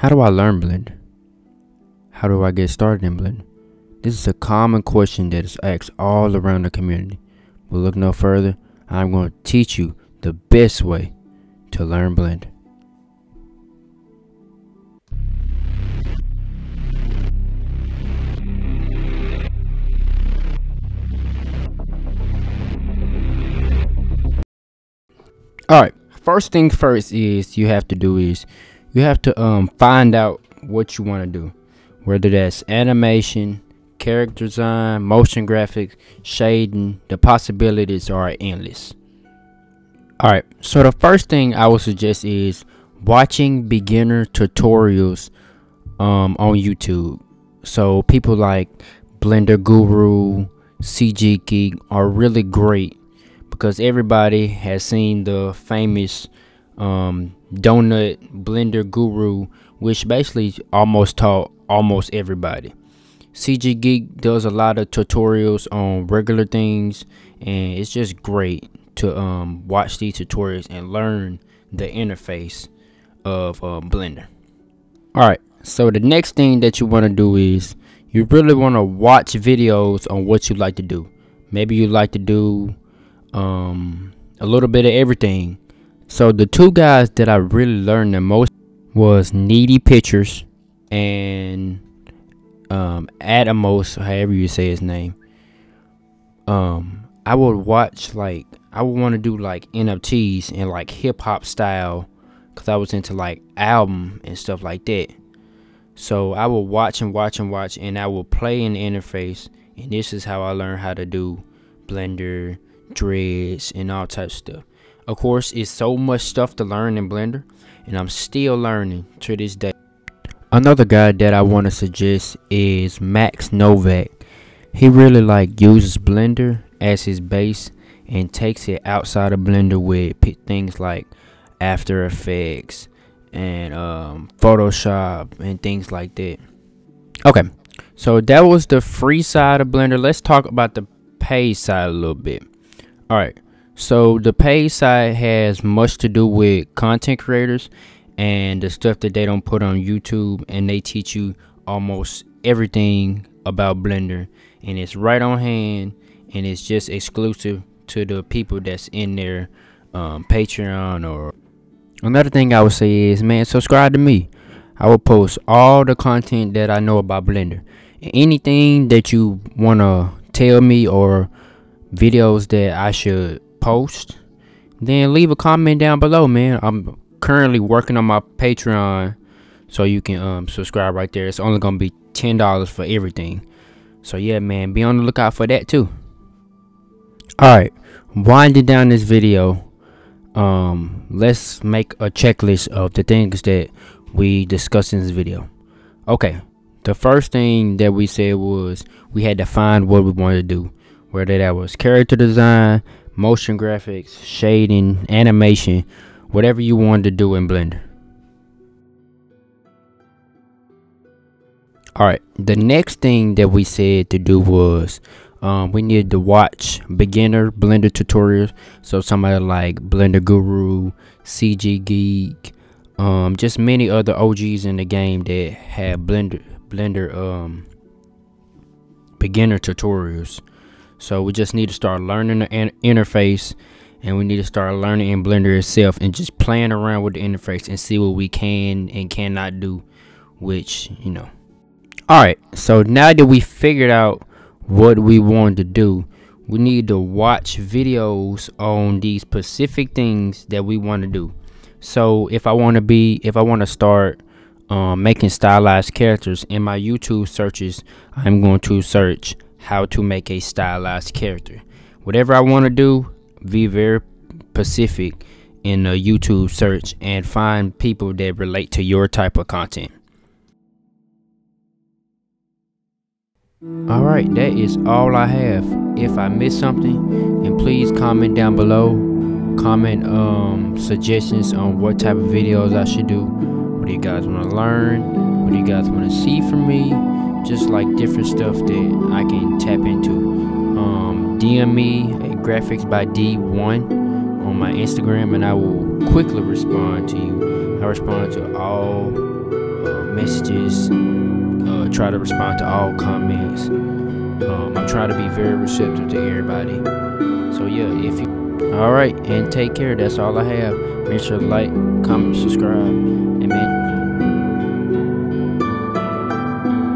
How do I learn Blend? How do I get started in Blend? This is a common question that is asked all around the community. But look no further, I'm going to teach you the best way to learn Blend. Alright, first thing first is you have to do is you have to um find out what you want to do. Whether that's animation, character design, motion graphics, shading, the possibilities are endless. Alright, so the first thing I would suggest is watching beginner tutorials um, on YouTube. So people like Blender Guru, CG Geek are really great because everybody has seen the famous um, donut blender guru which basically almost taught almost everybody. Cg geek does a lot of tutorials on regular things and it's just great to um, watch these tutorials and learn the interface of uh, blender. All right so the next thing that you want to do is you really want to watch videos on what you like to do. Maybe you like to do um, a little bit of everything. So the two guys that I really learned the most was Needy Pictures and um, Atomos, however you say his name. Um, I would watch like I would want to do like NFTs and like hip hop style, cause I was into like album and stuff like that. So I will watch and watch and watch, and I will play in the interface, and this is how I learned how to do Blender, dreads, and all types of stuff. Of course, it's so much stuff to learn in Blender, and I'm still learning to this day. Another guy that I want to suggest is Max Novak. He really like uses Blender as his base and takes it outside of Blender with things like After Effects and um, Photoshop and things like that. Okay, so that was the free side of Blender. Let's talk about the pay side a little bit. All right. So the paid side has much to do with content creators and the stuff that they don't put on YouTube and they teach you almost everything about Blender. And it's right on hand and it's just exclusive to the people that's in their um, Patreon or another thing I would say is man subscribe to me. I will post all the content that I know about Blender. Anything that you want to tell me or videos that I should post, then leave a comment down below, man. I'm currently working on my Patreon, so you can um, subscribe right there. It's only gonna be ten dollars for everything. So yeah, man, be on the lookout for that too. All right, winding down this video. Um, let's make a checklist of the things that we discussed in this video. Okay, the first thing that we said was we had to find what we wanted to do whether that was character design, motion graphics, shading, animation, whatever you wanted to do in Blender. Alright, the next thing that we said to do was um, we needed to watch beginner Blender tutorials. So somebody like Blender Guru, CG Geek, um, just many other OGs in the game that have Blender Blender um, beginner tutorials. So we just need to start learning the interface and we need to start learning in Blender itself and just playing around with the interface and see what we can and cannot do, which, you know. Alright, so now that we figured out what we want to do, we need to watch videos on these specific things that we want to do. So if I want to be, if I want to start um, making stylized characters in my YouTube searches, I'm going to search how to make a stylized character. Whatever I want to do, be very specific in a YouTube search and find people that relate to your type of content. Alright, that is all I have. If I missed something, then please comment down below. Comment um, suggestions on what type of videos I should do. What do you guys want to learn? What do you guys want to see from me? Just like different stuff that I can tap into. Um, DM me graphics by D1 on my Instagram, and I will quickly respond to you. I respond to all uh, messages. Uh, try to respond to all comments. Um, I'm trying to be very receptive to everybody. So yeah, if you all right, and take care. That's all I have. Make sure to like, comment, subscribe, and man.